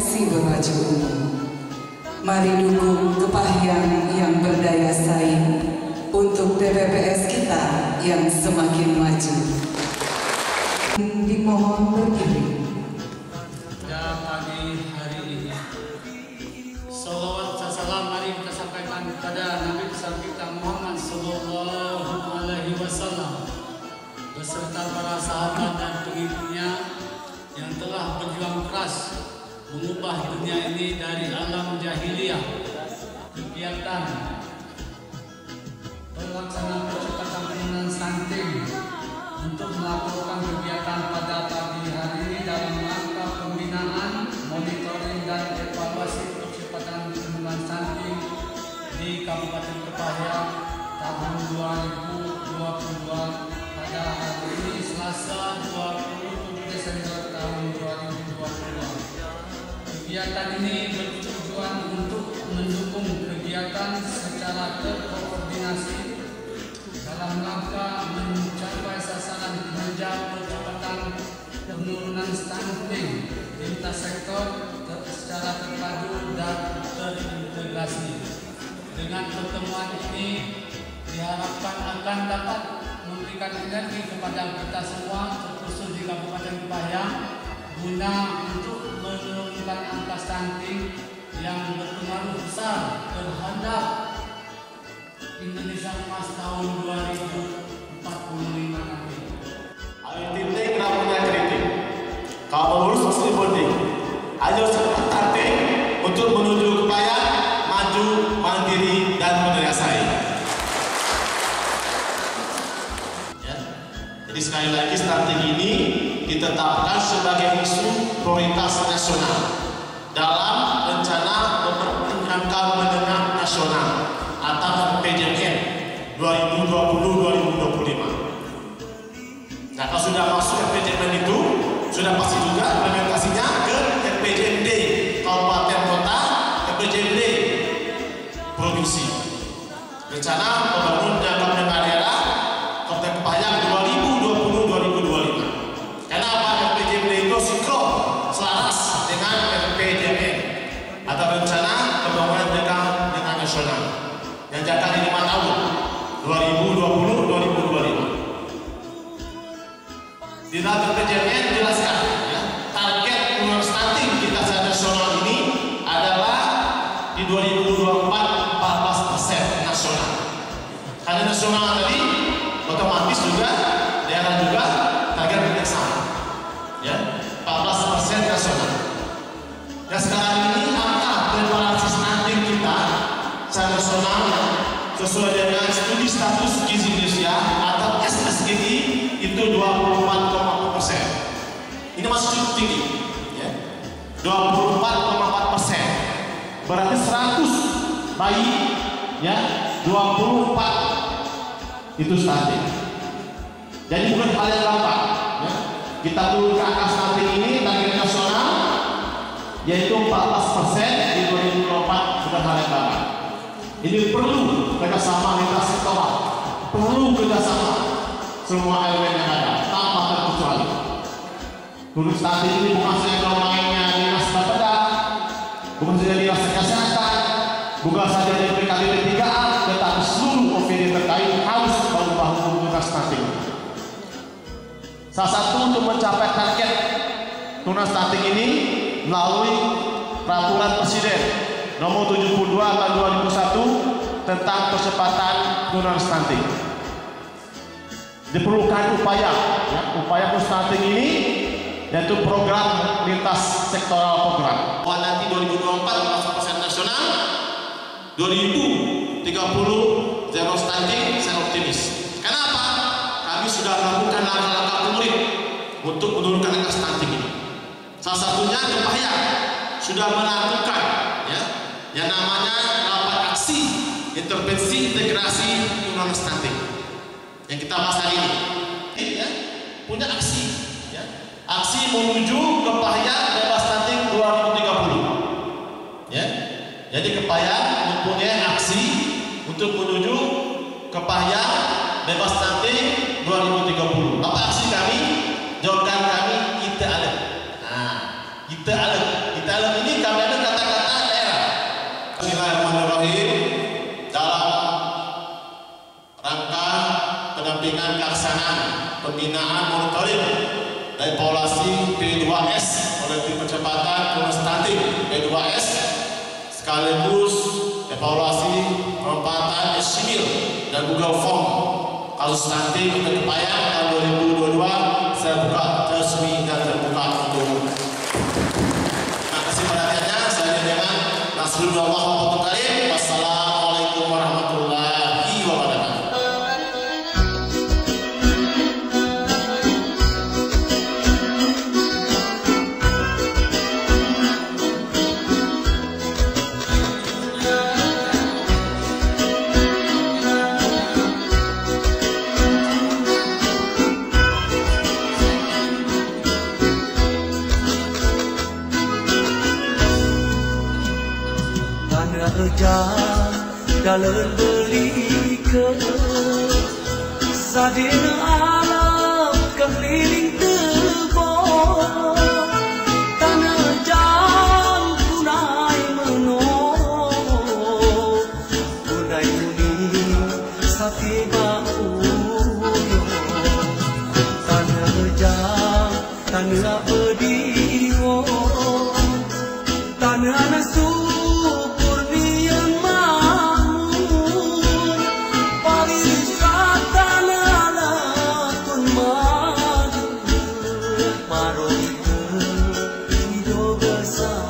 Bermaju Umum. Mari dukung kepahyang yang berdaya saing untuk TPPS kita yang semakin maju. Dimohon berdiri. Mengubah dunia ini dari alam jahiliyah kegiatan pelaksanaan percepatan penurunan stunting untuk melakukan kegiatan pada pagi hari ini dalam rangka pembinaan, monitoring dan evaluasi percepatan penurunan stunting di Kabupaten Kepahyang tahun 2022 pada hari ini Selasa 27 Desember tahun 2022. Kegiatan ini bertujuan untuk mendukung kegiatan secara terkoordinasi dalam rangka mencapai sasaran kinerja percepatan penurunan stunting lintas sektor secara terpadu dan terintegrasi. Dengan pertemuan ini diharapkan akan dapat memberikan energi kepada kita semua terkhusus di Kabupaten Kepahyang guna untuk stunting yang berpengaruh besar terhadap Indonesia Emas tahun 2045 nanti. Titik namanya kritik. Kalau lulus mesti bonding. Ayo cepat tarik untuk menuju kepaya maju, mandiri dan saing. Ya. Jadi sekali lagi stunting ini ditetapkan sebagai isu prioritas nasional RPJMD Kabupaten Kota, RPJMD Provinsi. Rencana membangun jangka menengah daerah Kabupaten Kepahyang 2020-2025. Karena apa? RPJMD itu sinkron, selaras dengan RPJMN atau rencana pembangunan jangka menengah nasional yang jangka lima tahun 2020-2025. Di dalam RPJMN sesuai dengan studi status gizi Indonesia atau SSGI itu 24,4 persen. Ini masih cukup tinggi, ya. 24,4 persen. Berarti 100 bayi, ya, 24 itu stunting. Jadi bukan hal yang gampang, ya. Kita turunkan angka stunting ini target nasional yaitu 14 persen di 2024 bukan hal yang gampang. Ini perlu kerjasama lintas sektoral, perlu kerjasama. Semua elemen yang ada tanpa terkecuali. Turun stunting ini bukan saja domainnya dinas Bapeda, bukan saja dinas kesehatan, bukan saja di PKB 3A, tetapi seluruh OPD terkait harus bahu-bahu menggunakan stunting. Salah satu untuk mencapai target tunas stunting ini melalui peraturan presiden nomor 72 tahun 2001 tentang percepatan penurunan stunting. Diperlukan upaya, ya, upaya stunting ini yaitu program lintas sektoral program. Bahwa nanti 2024 persen nasional, 2030 zero stunting, saya optimis. Kenapa? Kami sudah melakukan langkah-langkah konkret untuk menurunkan angka stunting ini. Salah satunya Kepahyang sudah melakukan yang namanya rapat aksi intervensi integrasi penurunan stunting yang kita bahas hari ini. Ya, punya aksi ya. Aksi menuju Kepahyang bebas stunting 2030. Ya. Jadi Kepahyang mempunyai aksi untuk menuju Kepahyang bebas stunting 2030. Apa aksi kami? Jawaban kami kita ada. Nah, kita alam. Kita alam ini Ibrahim dalam rangka pendampingan pelaksanaan pembinaan monitoring dari polasi P2S oleh tim percepatan konstatik P2S sekaligus evaluasi penempatan Esimil dan juga Form kasus nanti kita kepayan tahun 2022 saya buka resmi dan terbuka untuk terima kasih perhatiannya. Saya dengan Nasrullah kerja ejang dalam beli ke Sadina alam keliling tebon Tanah jam kunai meno kunai muni sapi bau. Tanah jam, tanah bediwo. Tanah nasu Sun.